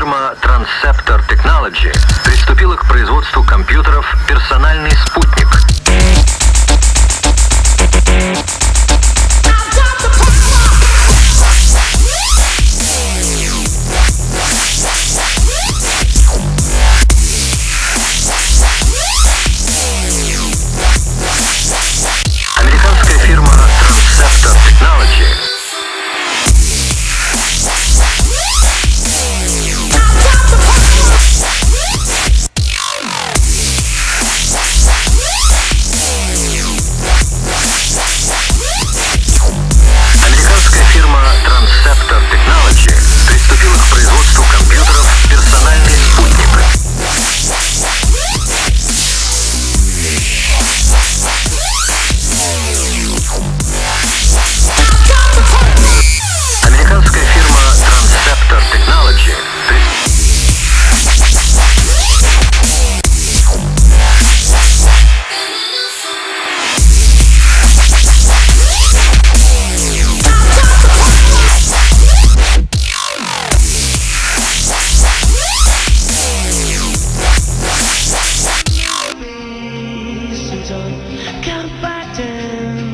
Фирма Transceptor Technology приступила к производству компьютеров «Персональный спутник» done, come back down.